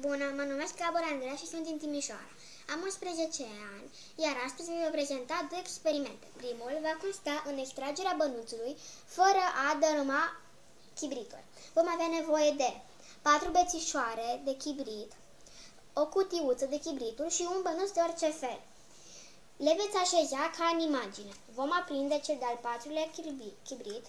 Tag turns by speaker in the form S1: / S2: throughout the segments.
S1: Bună, mă numesc Gabor Andreea și sunt din Timișoara. Am 11 ani, iar astăzi vă prezenta două experimente. Primul va consta în extragerea bănuțului fără a dărâma chibritul. Vom avea nevoie de patru bețișoare de chibrit, o cutiuță de chibritul și un bănuț de orice fel. Le veți așeza ca în imagine. Vom aprinde cel de-al patrulea chibrit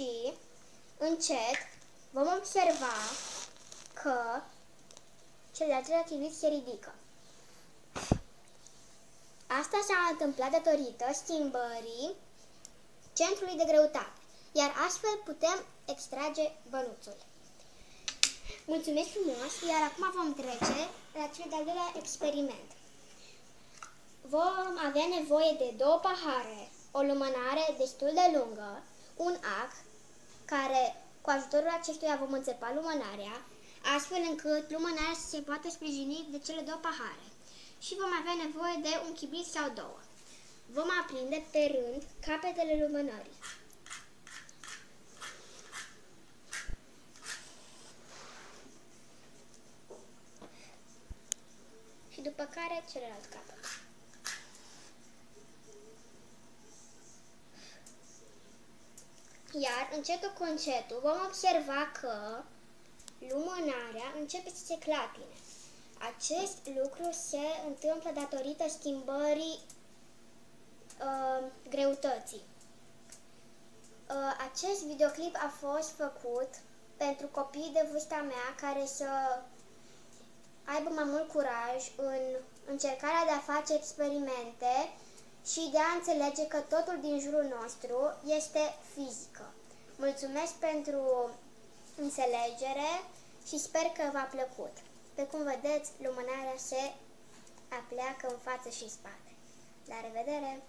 S1: și încet vom observa că cel de-al treilea chibrit se ridică. Asta s-a întâmplat datorită schimbării centrului de greutate, iar astfel putem extrage bănuțul. Mulțumesc frumos, iar acum vom trece la cel de-al doilea experiment. Vom avea nevoie de două pahare, o lumânare destul de lungă, un ac, care cu ajutorul acestuia vom înțepa lumânarea, astfel încât lumânarea să se poată sprijini de cele două pahare. Și vom avea nevoie de un chibrit sau două. Vom aprinde pe rând capetele lumânării. Și după care celălalt capăt. Iar încetul cu încetul vom observa că lumânarea începe să se clatine. Acest lucru se întâmplă datorită schimbării uh, greutății. Uh, acest videoclip a fost făcut pentru copii de vârsta mea care să aibă mai mult curaj în încercarea de a face experimente și de a înțelege că totul din jurul nostru este fizică. Mulțumesc pentru înțelegere și sper că v-a plăcut. Pe cum vedeți, lumânarea se apleacă în față și în spate. La revedere!